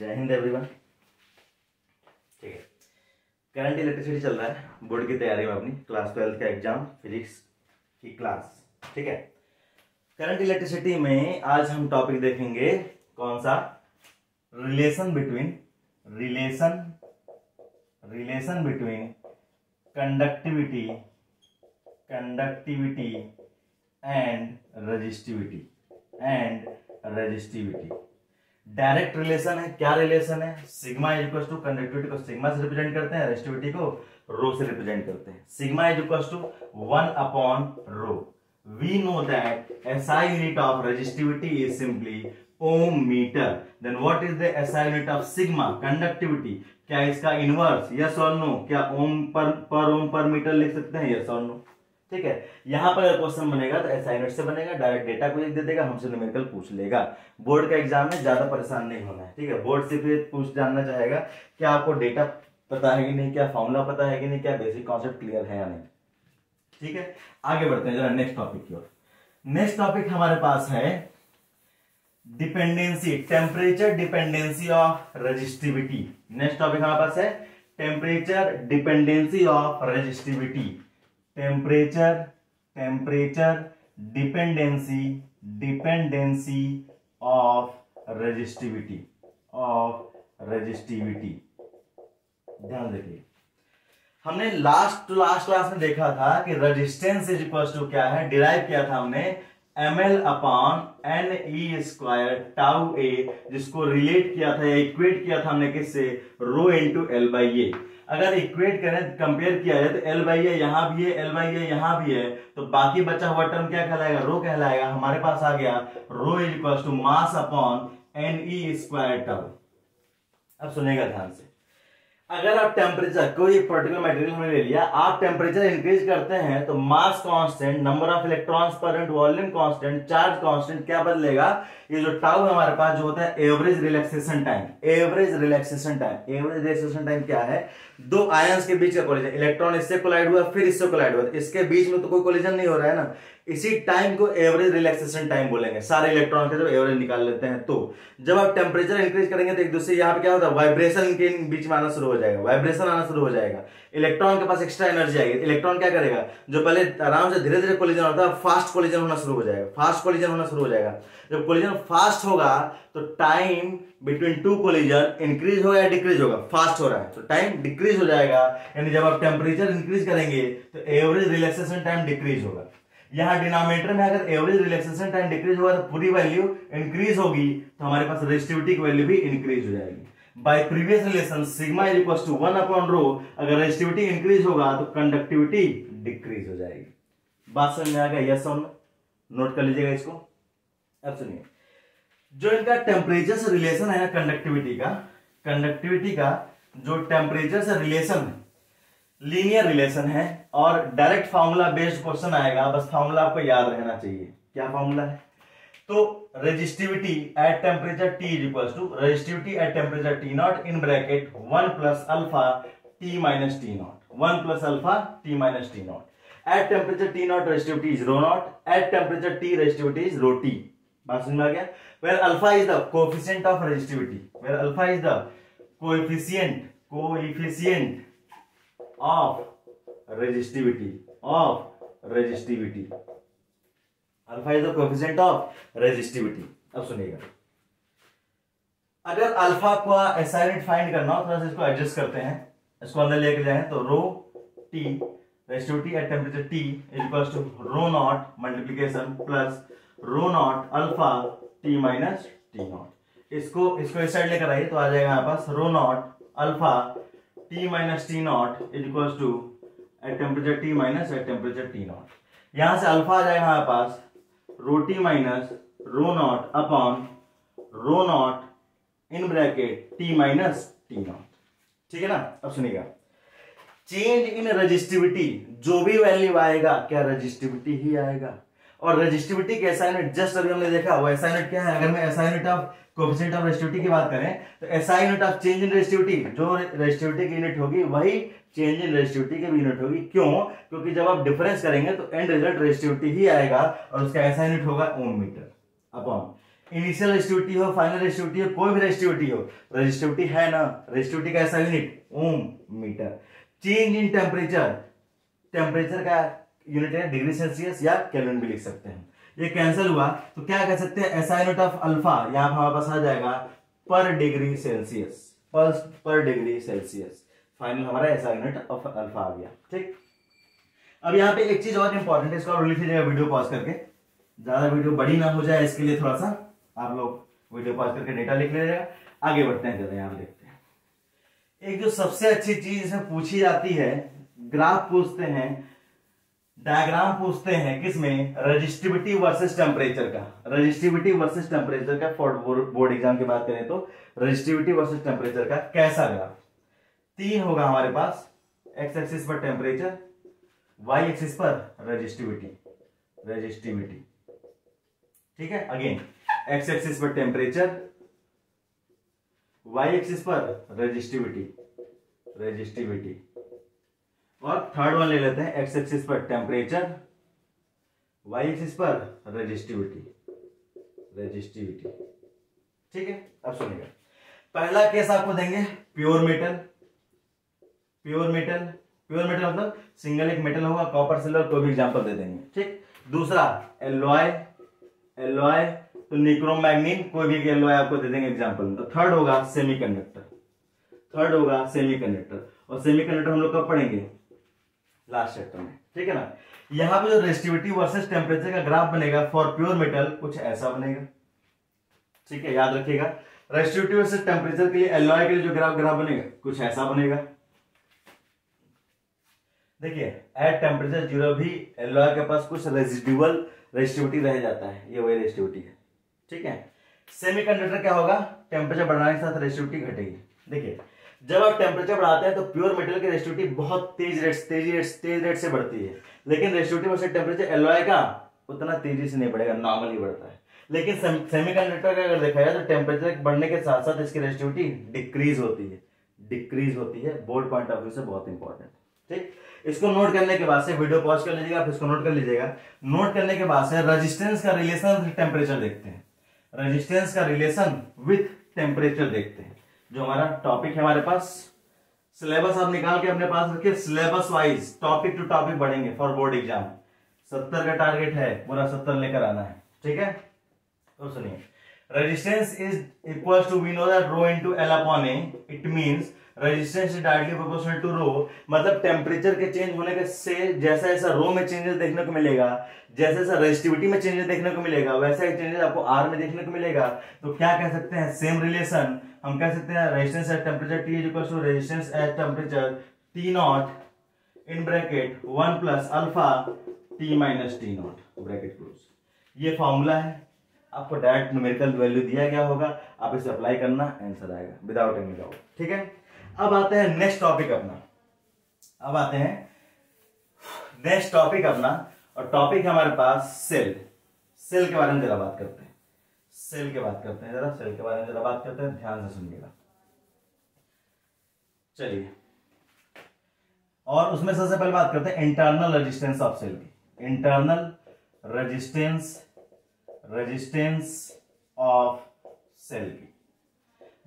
जय हिंद एवरीवन ठीक है। करंट इलेक्ट्रिसिटी चल रहा है। बोर्ड की तैयारी में अपनी। क्लास ट्वेल्थ का एग्ज़ाम फिजिक्स की क्लास ठीक है। करंट इलेक्ट्रिसिटी में आज हम टॉपिक देखेंगे कौन सा? Relation between relation relation between conductivity conductivity and resistivity and resistivity direct relation है, क्या रिलेशन है? Sigma is equal to conductivity को सिग्मा से रिप्रेजेंट करते हैं, रेस्टिविटी को रो से रिप्रेजेंट करते हैं। Sigma is equal to one upon rho we know that SI unit of resistivity is simply ohm metre then what is the SI unit of sigma conductivity क्या इसका inverse yes और no क्या ओम पर पर ओम पर metre लिख सकते हैं? यस और नो ठीक है? यहाँ पर अगर क्वेश्चन बनेगा तो असाइनमेंट से बनेगा डायरेक्ट डेटा को लिख दे देगा, हमसे न्यूमेरिकल पूछ लेगा। बोर्ड का एग्ज़ाम में ज़्यादा परेशान नहीं होना है, ठीक है? बोर्ड से फिर पूछ जानना चाहेगा कि आपको डेटा पता है कि नहीं, क्या फॉर्मूला पता है कि नहीं, क्या बेसिक कॉन्सेप्ट क्लियर है या नहीं। ठीक है? आगे बढ़ते हैं, जरा नेक्स्ट टॉपिक की ओर। नेक्स्ट टॉपिक हमारे पास है dependency temperature dependency of resistivity next topic हमारे पास है temperature dependency of resistivity temperature temperature dependency dependency of resistivity of resistivity ध्यान देखिए हमने लास्ट टू लास्ट क्लास में देखा था कि रेजिस्टेंस इज़ इक्वल टू क्या है? डिराइव किया था हमने M L upon N E square tau A जिसको रिलेट किया था इक्वेट किया था हमने किससे? Rho into L by A अगर इक्वेट करें कंपेयर किया जाए तो एल वाई ए यहाँ भी है एल वाई ए यहाँ भी है तो बाकी बचा हुआ टर्म क्या कहलाएगा? रो कहलाएगा। हमारे पास आ गया rho is equal to mass upon N E square term अब सुनेगा ध्यान से। अगर आप टेम्परेचर कोई पर्टिकुलर मटेरियल हमने ले लिया, आप टेम्परेचर इंक्रीज करते हैं तो mass constant number of electrons पर वॉल्यूम कांस्टेंट चार्ज कांस्टेंट क्या बदलेगा? ये जो टाउ हमारे पास जो होता है average relaxation time average relaxation time average relaxation time क्या है? दो आयंस के बीच का कोलिजन इलेक्ट्रॉन इससे कोलाइड हुआ, फिर इससे कोलाइड हुआ इसके बीच में तो कोई कोलिजन नहीं हो रहा है ना? इसी टाइम को एवरेज रिलैक्सेशन टाइम बोलेंगे। सारे इलेक्ट्रॉन के जब एवरेज निकाल लेते हैं तो। जब आप टेम्परेचर इंक्रीज करेंगे तो एक दूसरे यहाँ पे क्या होता है? वाइब्रेशन के बीच में आना शुरू हो जाएगा। वाइब्रेशन आना शुरू हो जाएगा। इलेक्ट्रॉन के पास एक्स्ट्रा एनर्जी आएगी। इलेक्ट्रॉन क्या करेगा? जो पहले आराम से धीरे धीरे कोलिजन होता है फास्ट कोलिजन होना शुरू हो जाएगा। फास्ट कोलिजन होना शुरू हो जाएगा। जब कोलिजन फास्ट होगा तो time between two collision increase होगा या डिक्रीज होगा? फास्ट हो रहा है। तो टाइम डिक्रीज हो जाएगा। यानी जब आप टेम्परेचर इंक्रीज करेंगे तो एवरेज रिलैक्सेशन टाइम डिक्रीज होगा। यहाँ डिनोमिनेटर में अगर एवरेज रिलैक्सेशन टाइम डिक्रीज होगा तो पूरी वैल्यू इंक्रीज होगी तो हमारे पास रेजिस्टिविटी की वैल्यू भी इंक्रीज हो जाएगी। By previous relation sigma is equal to one upon rho अगर रेजिस्टिविटी इंक्रीज होगा तो कंडक्टिविटी डिक्रीज हो जाएगी। बात समझ में आ गया? यस और नोट कर लीजिएगा इसको। अब सुनिए। जो इनका टेम्परेचर से रिलेशन है कंडक्टिविटी का कंडक्टिविटी का, जो टेम्परेचर से रिलेशन है लीनियर रिलेशन है और डायरेक्ट फार्मूला बेस्ड क्वेश्चन आएगा। बस फार्मूला आपको याद रहना चाहिए। क्या फार्मूला है? तो resistivity at temperature T is equal to resistivity at temperature T naught in bracket one plus alpha T minus T naught one plus alpha T minus T naught at temperature T naught resistivity is rho naught at temperature T resistivity is rho T बात समझ में आ गया? Where alpha is the coefficient of resistivity where alpha is the coefficient coefficient of resistivity of resistivity. Alpha is the coefficient of resistivity अब सुनिएगा। अगर alpha को unit find करना हो थोड़ा सा इसको एडजस्ट करते हैं। इसको अंदर लेके जाएँ तो rho T resistivity at temperature T is equals to rho naught multiplication plus rho naught alpha T minus T naught इसको इसको इस साइड लेकर आइए तो आ जाएगा यहाँ पास rho naught alpha T minus T naught is equal to at temperature T minus at temperature T naught यहाँ से अल्फ़ा आ जाएगा हमारे पास rho T minus rho naught upon rho naught in bracket T minus T naught ठीक है ना? अब सुनिएगा। चेंज इन रजिस्टिविटी जो भी वैल्यू आएगा, क्या रजिस्टिविटी ही आएगा? और रजिस्टिविटी के एस यूनिट जस्ट अभी हमने देखा, वो एस यूनिट क्या है? अगर मैं S unit of coefficient of resistivity की बात करें तो S unit of change in resistivity जो रेजिस्टिविटी की यूनिट होगी, वही चेंज इन रेजिस्टिविटी की भी यूनिट होगी। क्यों? क्योंकि जब आप डिफरेंस करेंगे तो एंड रिज़ल्ट रेजिस्टिविटी ही आएगा और उसका ऐसा यूनिट होगा ohm metre upon initial resistivity हो फाइनल रेजिस्टिविटी हो, कोई भी रेजिस्टिविटी हो रेजिस्टिविटी है ना? रेजिस्टिविटी का ऐसा unit ohm metre change in temperature temperature का यूनिट है डिग्री सेल्सियस या केल्विन भी लिख सकते हैं। ये कैंसिल हुआ तो क्या कह सकते हैं? ऐसा यूनिट ऑफ़ अल्फ़ा यहाँ हमारे पास आ जाएगा पर डिग्री सेल्सियस पर पर डिग्री सेल्सियस फाइनल हमारा ऐसा यूनिट ऑफ़ अल्फ़ा आ गया, ठीक? अब यहाँ पे एक चीज़ और इंपॉर्टेंट है, इसको और लिख लीजिएगा वीडियो पॉज करके। ज़्यादा वीडियो बड़ी ना हो जाए इसके लिए थोड़ा सा आप लोग वीडियो पॉज करके डेटा लिख लीजिएगा। आगे बढ़ते हैं, जरा यहाँ देखते हैं। एक जो सबसे अच्छी चीज़ पूछी जाती है ग्राफ पूछते हैं डायग्राम पूछते हैं किसमें? रजिस्टिविटी वर्सेस टेम्परेचर का। रजिस्टिविटी वर्सेस टेम्परेचर का फॉर बोर्ड एग्ज़ाम की बात करें तो रजिस्टिविटी वर्सेस टेम्परेचर का कैसा ग्राफ तीन होगा हमारे पास एक्स एक्सिस पर टेम्परेचर वाई एक्सिस पर रजिस्टिविटी। रजिस्टिविटी। ठीक है? अगेन एक्स एक्सिस पर टेम्परेचर वाई एक्सिस पर रजिस्टिविटी। रजिस्टिविटी। और थर्ड वन ले लेते हैं एक्स एक्सिस पर टेम्परेचर वाई एक्सिस पर रजिस्टिविटी रजिस्टिविटी ठीक है? अब सुनिएगा। पहला केस आपको देंगे pure metal pure metal pure metal मतलब सिंगल एक मेटल होगा कॉपर सिल्वर कोई भी एग्जांपल दे देंगे। ठीक? दूसरा एलोय एलोय तो निक्रोम मैग्नीन कोई भी एलोय आपको दे देंगे एग्जांपल तो थर्ड होगा सेमीकंडक्टर थर्ड होगा सेमीकंडक्टर और सेमीकंडक्टर हम लोग कब पढ़ेंगे? लास्ट चैप्टर में, ठीक है ना? यहाँ पे जो रेस्टिविटी वर्सेस टेम्परेचर का ग्राफ बनेगा फॉर प्योर मेटल कुछ ऐसा बनेगा। ठीक है, याद रखिएगा। रेस्टिविटी वर्सेस टेम्परेचर के लिए एलॉय के लिए जो ग्राफ ग्राफ बनेगा, कुछ ऐसा बनेगा। देखिए एट टेम्परेचर ज़ीरो भी एलॉय के पास कुछ रेजिडुअल रेस्टिविटी रह जाता है, ये वही रेस्टिविटी है। ठीक है? सेमीकंडक्टर क्या होगा? टेम्परेचर बढ़ाने के साथ रेस्टिविटी घटेगी। देखिए जब आप टेम्परेचर बढ़ाते हैं तो प्योर मेटल की रेस्टिविटी बहुत तेज रेट तेज़ी रेट तेज रेट से बढ़ती है। लेकिन रेस्टिविटी वर्सेस टेम्परेचर एलॉय का उतना तेज़ी से नहीं बढ़ेगा नॉर्मली बढ़ता है। लेकिन सेमीकंडक्टर का अगर देखा जाए तो टेम्परेचर बढ़ने के साथ साथ इसकी रेस्टिविटी डिक्रीज होती है। डिक्रीज होती है। बोर्ड पॉइंट ऑफ़ व्यू से बहुत इंपॉर्टेंट ठीक? इसको नोट करने के बाद से वीडियो पॉज कर लीजिएगा, फिर इसको नोट कर लीजिएगा। नोट करने के बाद से रेजिस्टेंस का रिलेशन टेम्परेचर देखते हैं। रेजिस्टेंस का रिलेशन विथ टेम्परेचर देखते हैं। जो हमारा टॉपिक है हमारे पास सिलेबस आप निकाल के अपने पास रखिए syllabus wise topic to topic बढ़ेंगे फॉर बोर्ड एग्ज़ाम सत्तर का टारगेट है, पूरा सत्तर लेकर आना है, ठीक है? तो सुनिए। Resistance is equal to we know that rho into L upon A it means resistance directly proportional to rho मतलब टेम्परेचर के चेंज होने के से जैसा जैसा रो में चेंजेस देखने को मिलेगा, जैसा जैसा रेजिस्टिविटी में चेंजेस देखने को मिलेगा, वैसा एक चेंजेस आपको आर में देखने को मिलेगा। तो क्या कह सकते हैं? सेम रिलेशन हम कह सकते हैं resistance at temperature T is to resistance at temperature T naught in bracket one plus alpha T minus T naught bracket close ये फॉर्मूला है। आपको डायरेक्ट न्यूमेरिकल वैल्यू दिया गया होगा। आप इसे अप्लाई करना आंसर आएगा। विदाउट एनी डाउट ठीक है? अब आते हैं नेक्स्ट टॉपिक अपना। अब आते हैं नेक्स्ट टॉपिक अपना। और टॉपिक है हमारे पास सेल सेल के बारे में जरा बात करते हैं। सेल के बात करते हैं जरा सेल के बारे में जरा बात करते हैं। ध्यान से सुनिएगा। चलिए। और उसमें सबसे पहले बात करते हैं इंटरनल रेजिस्टेंस ऑफ़ सेल की। Internal resistance resistance of cell की।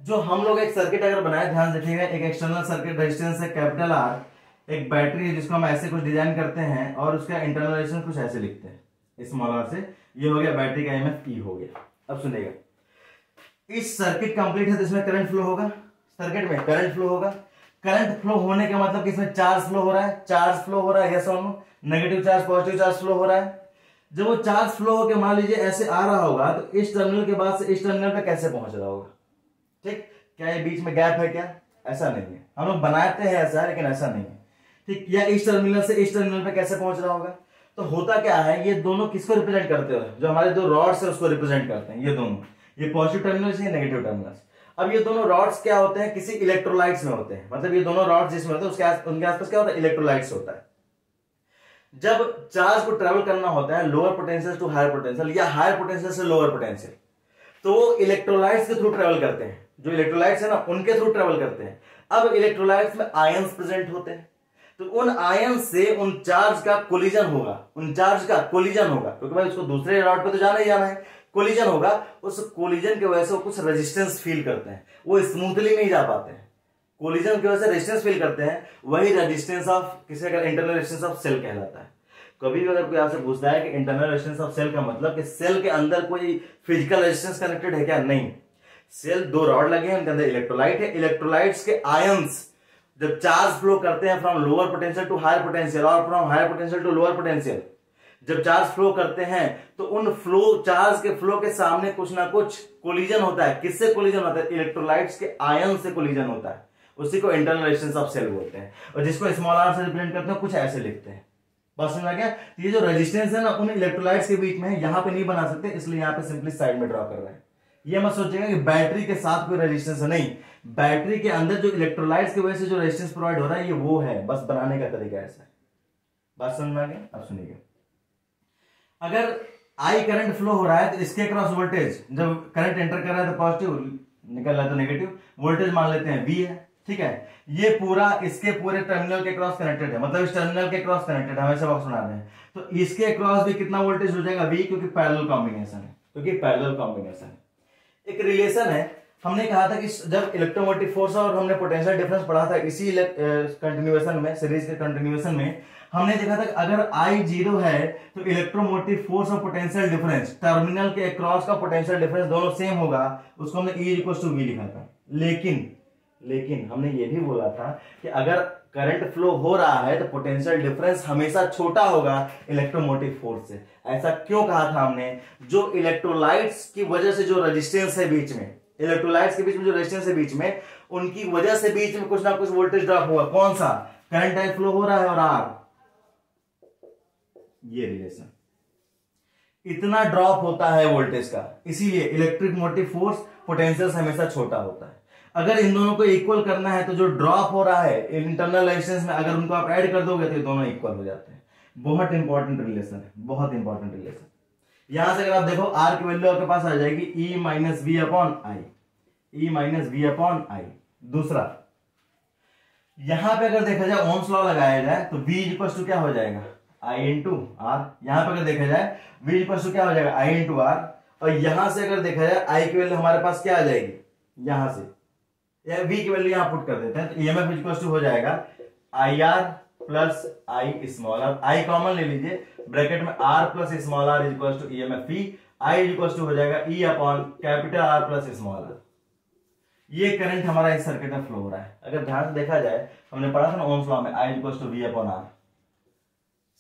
जो हम लोग एक सर्किट अगर बनाए, ध्यान रखिएगा एक एक्सटर्नल सर्किट रेजिस्टेंस है कैपिटल आर एक बैटरी है जिसको हम ऐसे कुछ डिज़ाइन करते हैं और उसका इंटरनल रेजिस्टेंस कुछ ऐसे लिखते हैं। स्मॉल आर से, ये हो गया बैटरी का एमएफ ई हो गया। अब सुनिएगा। इस सर्किट कंप्लीट है तो इसमें करंट फ्लो होगा। सर्किट में करंट फ्लो होगा। करंट फ्लो होने का मतलब कि इसमें चार्ज फ्लो हो रहा है। चार्ज फ्लो हो रहा है yes negative charge positive charge flow हो रहा है। जब वो चार्ज फ्लो होकर मान लीजिए ऐसे आ रहा होगा तो इस टर्मिनल के बाद से इस टर्मिनल पे कैसे पहुँच रहा होगा? ठीक? क्या ये बीच में गैप है क्या? ऐसा नहीं है। हम लोग बनाते हैं ऐसा लेकिन ऐसा नहीं है। ठीक? या इस टर्मिनल से इस टर्मिनल पे कैसे पहुँच रहा होगा? तो होता क्या है ये दोनों किसको रिप्रेजेंट करते हो? जो हमारे दो रॉड्स है उसको रिप्रेजेंट करते हैं ये दोनों। ये पॉजिटिव टर्मिनल से नेगेटिव टर्मिनल अब ये दोनों रॉड्स क्या होते हैं? किसी इलेक्ट्रोलाइट्स में होते हैं। मतलब ये दोनों रॉड्स जिसमें होते हैं उसके आस, उनके आसपास क्या होता है? इलेक्ट्रोलाइट्स होता है। जब चार्ज को ट्रेवल करना होता है lower potential to higher potential या हायर पोटेंशियल से लोअर पोटेंशियल तो वो इलेक्ट्रोलाइट्स के थ्रू ट्रेवल करते हैं। जो इलेक्ट्रोलाइट्स है ना, उनके थ्रू ट्रेवल करते हैं। अब इलेक्ट्रोलाइट्स में आयंस प्रेजेंट होते हैं। तो उन आयन से उन चार्ज का कोलिजन होगा। उन चार्ज का कोलिजन होगा। क्योंकि भाई उसको दूसरे रॉड पे तो जाना ही जाना है। कोलिजन होगा। उस कोलिजन की वजह से वो कुछ रेजिस्टेंस फील करते हैं। वो स्मूथली नहीं जा पाते हैं। कोलिजन की वजह से रेजिस्टेंस फील करते हैं। वही रेजिस्टेंस ऑफ़ किसी का इंटरनल रेजिस्टेंस ऑफ़ सेल कहलाता है। कभी भी अगर कोई आपसे पूछता है कि इंटरनल रेजिस्टेंस ऑफ़ सेल का मतलब कि सेल के अंदर कोई फ़िज़िकल रेजिस्टेंस कनेक्टेड है क्या? नहीं। सेल दो रॉड लगे हैं, उनके अंदर इलेक्ट्रोलाइट है। इलेक्ट्रोलाइट्स के आयंस जब चार्ज फ्लो करते हैं from lower potential to higher potential और from higher potential to lower potential जब चार्ज फ्लो करते हैं तो उन फ्लो चार्ज के फ्लो के सामने कुछ ना कुछ कोलिजन होता है। किससे कोलिजन होता है? इलेक्ट्रोलाइट्स के आयन से कोलिजन होता है। उसी को इंटरनल रेजिस्टेंस ऑफ़ सेल बोलते हैं। और जिसको स्मॉल आर से रिप्रेजेंट करते हैं, कुछ ऐसे लिखते हैं। बात समझ आ गया ये जो रेजिस्टेंस है ना उन इलेक्ट्रोलाइट्स के बीच में है, यहाँ पे नहीं बना सकते, इसलिए यहाँ पे सिंपली साइड में ड्रॉ कर रहे हैं। ये मत सोचेगा कि बैटरी के साथ कोई रेजिस्टेंस है, नहीं। बैटरी के अंदर जो इलेक्ट्रोलाइट्स की वजह से जो रेजिस्टेंस प्रोवाइड हो रहा है, ये वो है, बस बनाने का तरीका ऐसा है। बात समझ में आ गया अब सुनिए अगर आई करंट फ्लो हो रहा है तो इसके क्रॉस वोल्टेज जब करंट एंटर कर रहा है तो पॉजिटिव निकल रहा है तो नेगेटिव वोल्टेज मान लेते हैं वी है। ठीक है? ये पूरा इसके पूरे टर्मिनल के क्रॉस कनेक्टेड है। मतलब इस टर्मिनल के क्रॉस कनेक्टेड है, हमेशा बॉक्स बना रहे हैं। तो इसके क्रॉस भी कितना वोल्टेज हो जाएगा? वी क्योंकि पैरेलल कॉम्बिनेशन है। क्योंकि पैरेलल कॉम्बिनेशन है। एक रिलेशन है, हमने कहा था कि जब इलेक्ट्रोमोटिव फोर्स और हमने पोटेंशियल डिफरेंस पढ़ा था इसी कंटिन्यूएशन में सीरीज़ के कंटिन्यूएशन में, हमने देखा था कि अगर आई ज़ीरो है तो इलेक्ट्रोमोटिव फोर्स और पोटेंशियल डिफरेंस टर्मिनल के अक्रॉस का पोटेंशियल डिफरेंस दोनों सेम होगा, उसको हमने ई इक्वल टू वी लिखा था। लेकिन लेकिन हमने ये भी बोला था कि अगर करंट फ्लो हो रहा है तो पोटेंशियल डिफरेंस हमेशा छोटा होगा इलेक्ट्रोमोटिव फोर्स से। ऐसा क्यों कहा था हमने? जो इलेक्ट्रोलाइट्स की वजह से जो रेजिस्टेंस है बीच में इलेक्ट्रोलाइट्स के बीच में जो रेजिस्टेंस है बीच में, उनकी वजह से बीच में कुछ ना कुछ वोल्टेज ड्रॉप होगा। कौन सा? करंट टाइप फ्लो हो रहा है और आर ये रिलेशन इतना ड्रॉप होता है वोल्टेज का। इसीलिए इलेक्ट्रिक मोटिव फोर्स पोटेंशियल हमेशा छोटा होता है। अगर इन दोनों को इक्वल करना है तो जो ड्रॉप हो रहा है इंटरनल रेजिस्टेंस में अगर उनको आप ऐड कर दोगे तो दोनों इक्वल हो जाते हैं। बहुत इंपॉर्टेंट रिलेशन है, बहुत इंपॉर्टेंट रिलेशन यहाँ से अगर आप देखो आर की वैल्यू आपके पास आ जाएगी E minus V upon I E minus V upon I दूसरा, यहाँ पे अगर देखा जाए ओम्स लॉ लगाया जाए तो वी इक्वल क्या हो जाएगा? आई इंटू आर यहाँ पर अगर देखा जाए वी इक्वल क्या हो जाएगा? आई इंटू आर और यहाँ से अगर देखा जाए आई की वैल्यू हमारे पास क्या आ जाएगी? यहाँ से। वी की वैल्यू यहाँ पुट कर देते हैं तो ईएमएफ इक्वल टू हो जाएगा I R plus I small R I common ले लीजिए ब्रैकेट में R plus small R equal to E M F E I equal to हो जाएगा E upon capital R plus small R ये current हमारा इस सर्किट में flow हो रहा है। अगर ध्यान से देखा जाए, हमने पढ़ा था ना ओम्स लॉ में I equal to V upon R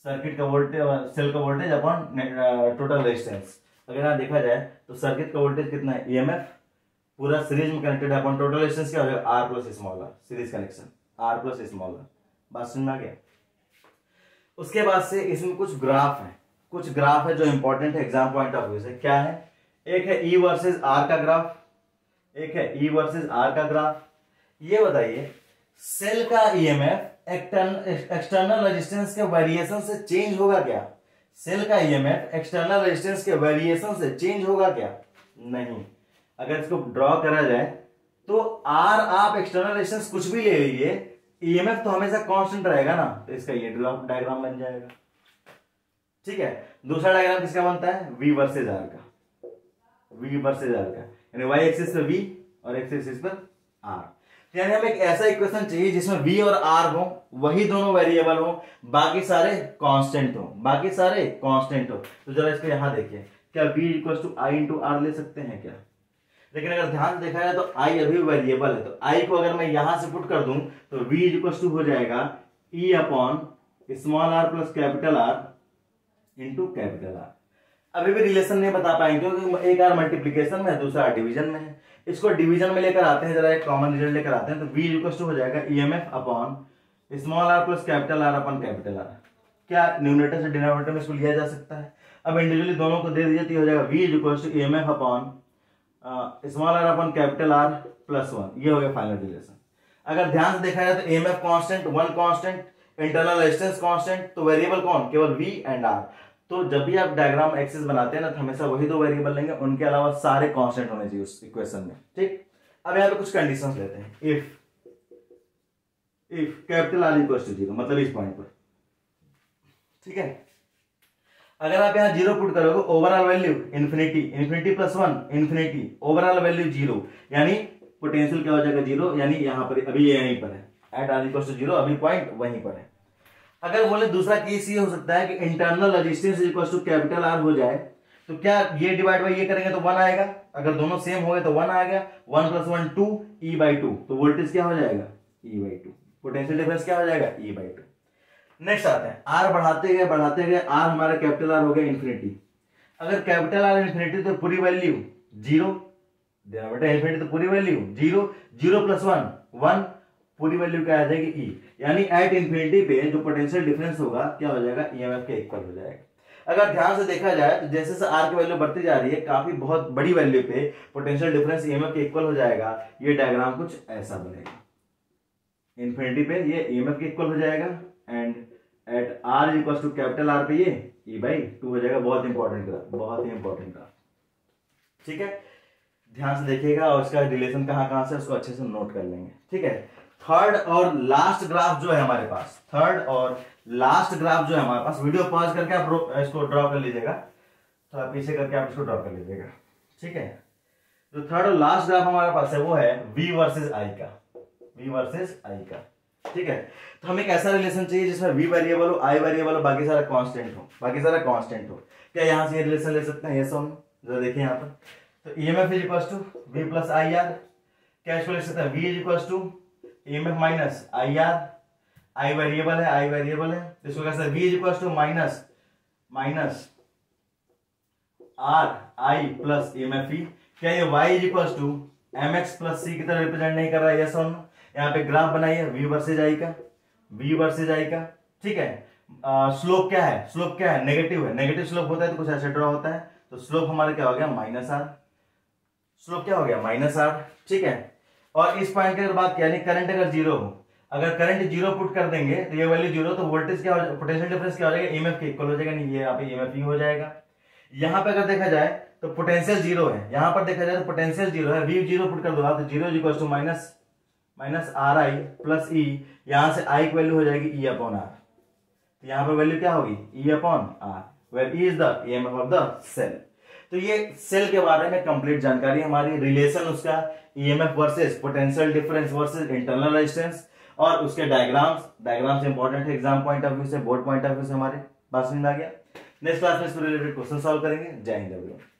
circuit का वोल्टेज सेल का वोल्टेज अपॉन टोटल रेजिस्टेंस अगर यहाँ देखा जाए तो सर्किट का वोल्टेज कितना है? ईएमएफ पूरा सीरीज़ में कनेक्टेड है। अपन टोटल रेजिस्टेंस क्या हो जाएगा R plus small R series connection R plus small R बात समझ में आ गया? उसके बाद से इसमें कुछ ग्राफ है। कुछ ग्राफ है जो इंपॉर्टेंट है। एग्ज़ाम पॉइंट ऑफ़ व्यू से। क्या है? एक है ई वर्सेज आर का ग्राफ एक है ई वर्सेज आर का ग्राफ ये बताइए सेल का ईएमएफ एक्सटर्नल रेजिस्टेंस के वेरिएशन से चेंज होगा क्या? सेल का ईएमएफ एक्सटर्नल रेजिस्टेंस के वेरिएशन से चेंज होगा क्या? नहीं। अगर इसको ड्रॉ करा जाए तो आर आप एक्सटर्नल रेजिस्टेंस कुछ भी ले लीजिए ईएमएफ तो हमेशा कांस्टेंट रहेगा ना तो इसका ये डायग्राम बन जाएगा। ठीक है? दूसरा डायग्राम किसका बनता है? वी वर्सेज आर का। वी वर्सेज आर का। यानी वाई एक्सिस पर वी और एक्स एक्सिस पर आर यानी हमें एक ऐसा इक्वेशन चाहिए जिसमें वी और आर हो, वही दोनों वेरिएबल हो, बाकी सारे कांस्टेंट हो, बाकी सारे कांस्टेंट हो। तो जरा इसको यहाँ देखिए। क्या v equal to I into R ले सकते हैं क्या? लेकिन अगर ध्यान देखा जाए तो आई अभी वेरिएबल है। तो आई को अगर मैं यहाँ से पुट कर दूँ तो वी इक्वल टू हो जाएगा E upon small R plus capital R into capital R अभी भी रिलेशन नहीं बता पाएँगे क्योंकि एक आर मल्टीप्लीकेशन में है, दूसरा डिवीज़न में है। इसको डिवीज़न में लेकर आते हैं, जरा एक कॉमन रिज़ल्ट लेकर आते हैं तो वी इक्वल टू हो जाएगा E M F upon small R plus capital R upon capital R क्या न्यूमिनेटर से डिनोमिनेटर में इसको लिया जा सकता है? अब इंडिविजुअली दोनों को दे दीजिए तो हो जाएगा v equal to E M F upon small R upon capital R plus one, ये हो गया फाइनल रिलेशन अगर ध्यान से देखा जाए तो M F constant one constant internal resistance constant तो वेरिएबल कौन? केवल वी एंड आर तो जब भी आप डायग्राम एक्सिस बनाते हैं ना तो हमेशा वही दो वेरिएबल लेंगे, उनके अलावा सारे कांस्टेंट होने चाहिए उस इक्वेशन में, ठीक? अब यहाँ पे कुछ कंडीशन लेते हैं। If if capital R equal to zero मतलब इस पॉइंट पर, ठीक है? अगर आप यहाँ ज़ीरो पुट करोगे overall value infinity infinity plus one infinity overall value zero. यानी पोटेंशियल क्या हो जाएगा ज़ीरो? यानी यहाँ पर, अभी यहीं पर है। एट आर टू ज़ीरो, अभी पॉइंट वहीं पर है। अगर बोले दूसरा केस ये हो सकता है कि internal resistance equal to capital R हो जाए तो क्या ये डिवाइड बाई ये करेंगे तो वन आएगा? अगर दोनों सेम हो गए तो वन आ गया। One plus one two E by two तो वोल्टेज क्या हो जाएगा? E by two potential difference क्या हो जाएगा? ई बाई टू नेक्स्ट आते हैं। आर बढ़ाते गए बढ़ाते गए आर हमारा कैपिटल आर हो गया इन्फिनिटी अगर कैपिटल आर इन्फिनिटी तो पूरी वैल्यू ज़ीरो तो पूरी value zero zero plus one one पूरी वैल्यू क्या आ जाएगी ई e. यानी एट इन्फिनिटी पे जो पोटेंशियल डिफरेंस होगा, क्या हो जाएगा? ईएमएफ के इक्वल हो जाएगा। अगर ध्यान से देखा जाए तो जैसे जैसे आर की वैल्यू बढ़ती जा रही है, काफ़ी बहुत बड़ी वैल्यू पे पोटेंशियल डिफरेंस ईएमएफ के इक्वल हो जाएगा। ये डायग्राम कुछ ऐसा बनेगा। इन्फिनिटी पे ये ईएमएफ के इक्वल हो जाएगा। And at R equal to capital R पे ये ई बाई टू हो जाएगा, बहुत इंपॉर्टेंट ग्राफ बहुत ही इंपॉर्टेंट ग्राफ ठीक है? ध्यान से देखिएगा, और इसका रिलेशन कहाँ कहाँ से उसको अच्छे से नोट कर लेंगे। ठीक है? थर्ड और लास्ट ग्राफ जो है हमारे पास थर्ड और लास्ट ग्राफ जो है हमारे पास वीडियो पॉज करके आप इसको ड्रॉ कर लीजिएगा। आप पीछे करके आप इसको ड्रॉ कर लीजिएगा। ठीक है? जो थर्ड और लास्ट ग्राफ हमारे पास है, वो है वी वर्सेज आई का। वी वर्सेज आई का। ठीक है? तो हमें एक ऐसा रिलेशन चाहिए जिसमें v वेरिएबल हो, i वेरिएबल हो, बाकी सारा कांस्टेंट हो। बाकी सारा कांस्टेंट हो। क्या यहाँ से ये रिलेशन ले सकते हैं? ये सो जरा देखिए यहाँ पर। तो EMF is equal to v plus I R क्या इसको ले सकते हैं? V is equal to EMF minus I R I variable है आई वेरिएबल है। तो इसको कैसे? V is equal to minus minus R I plus M F E क्या ये y is equal to M X plus C की तरह represent नहीं कर रहा है? यस और यहाँ पे ग्राफ बनाइए, v वर्सेज आई का वी वर्सेज आई का, ठीक है? स्लोप क्या है? स्लोप क्या है? नेगेटिव है। नेगेटिव स्लोप होता है तो कुछ ऐसे ड्रॉ होता है। तो स्लोप हमारा क्या हो गया? माइनस आर स्लोप क्या हो गया? माइनस आर ठीक है? और इस पॉइंट की अगर बात किया करंट अगर ज़ीरो हो, अगर करंट ज़ीरो पुट कर देंगे तो ये वैल्यू ज़ीरो तो वोल्टेज क्या पोटेंशियल डिफरेंस क्या हो जाएगा? ईएमएफ के इक्वल हो जाएगा, नहीं, ये यहाँ पे ईएमएफ ही हो जाएगा। यहाँ पे अगर देखा जाए तो पोटेंशियल ज़ीरो है। यहाँ पर देखा जाए तो पोटेंशियल ज़ीरो है। वी ज़ीरो पुट कर दो तो zero minus minus R I plus E, यहाँ से आई की वैल्यू हो जाएगी ई अपॉन आर। तो यहाँ पर वैल्यू क्या होगी? E upon R. Where E is the EMF of the cell. तो ये सेल के बारे में कंप्लीट जानकारी हमारी, रिलेशन उसका EMF versus potential difference versus internal resistance और उसके डायग्राम्स डायग्राम्स इंपॉर्टेंट है एग्ज़ाम पॉइंट ऑफ़ व्यू से बोर्ड पॉइंट ऑफ़ व्यू से हमारे। बात समझ आ गया? नेक्स्ट क्लास में इसको रिलेटेड क्वेश्चन सॉल्व करेंगे। जय हिंद